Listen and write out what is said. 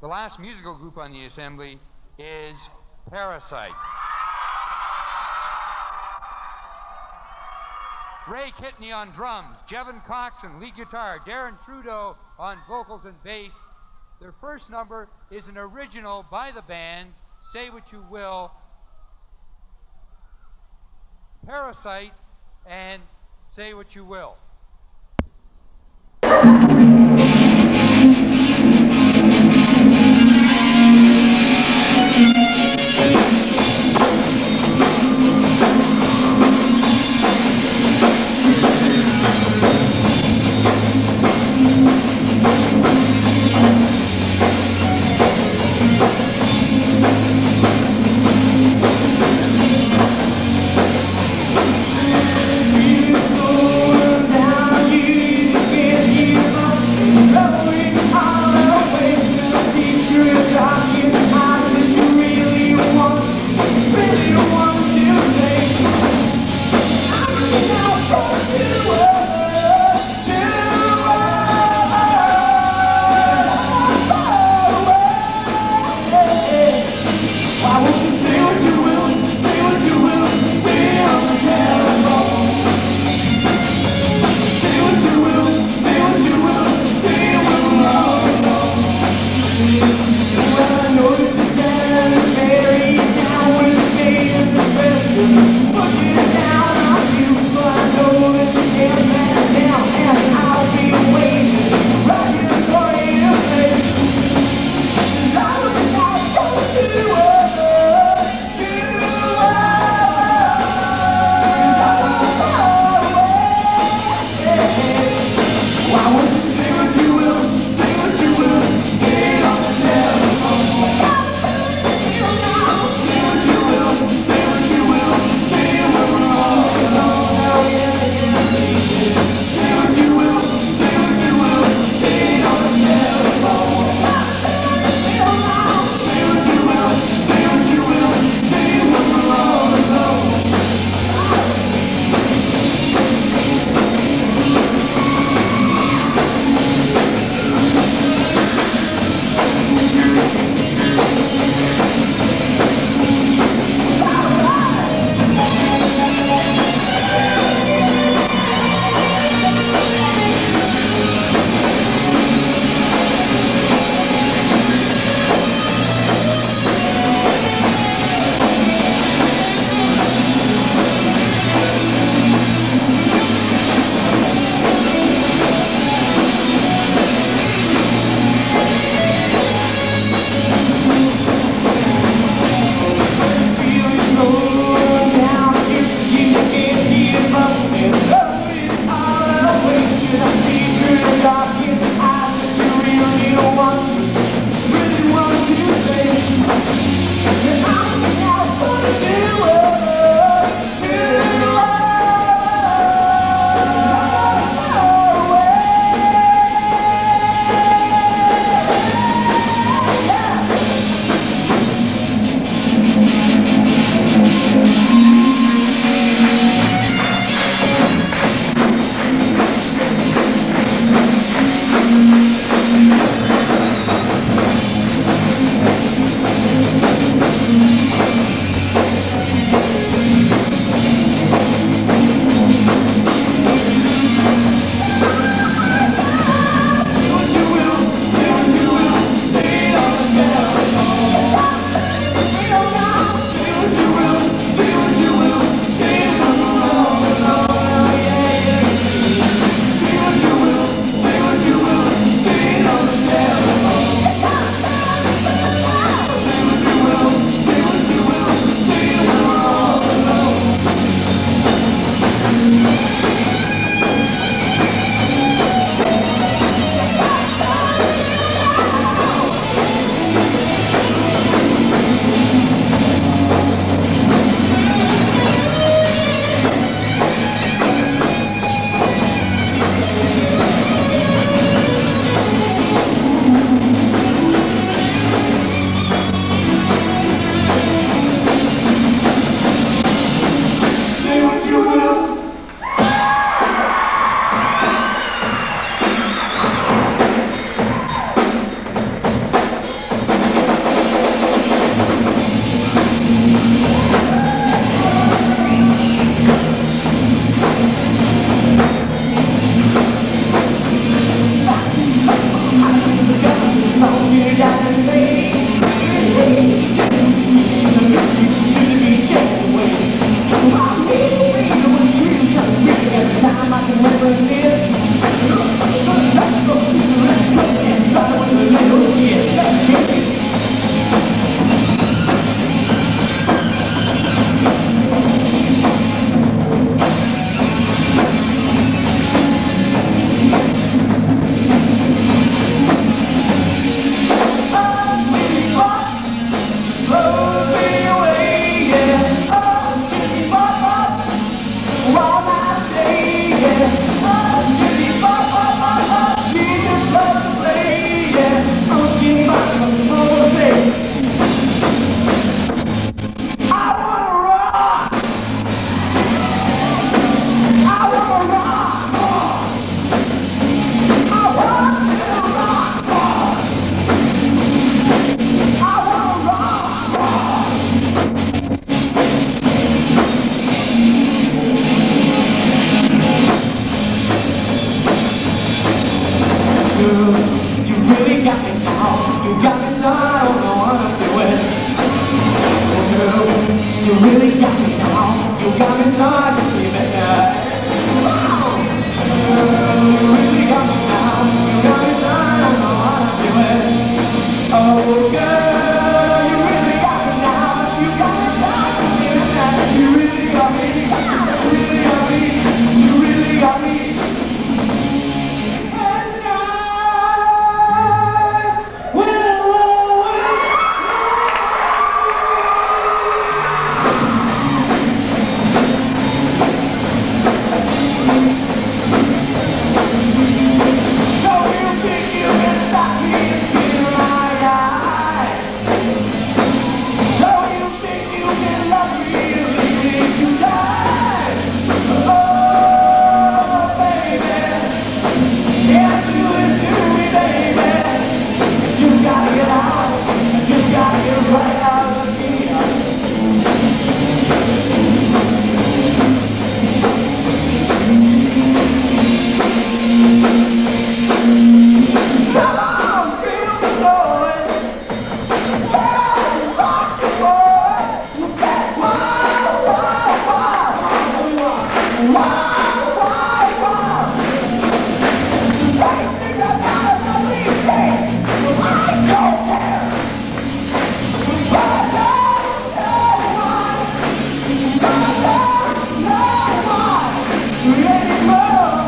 The last musical group on the assembly is Parasite. Ray Kitney on drums, Jevon Coxon lead guitar, Darren Trudeau on vocals and bass. Their first number is an original by the band, Say What You Will, Parasite, and Say What You Will. You really got me now You got me so I don't know what I'm oh, girl, you really got me now You got me so can see 아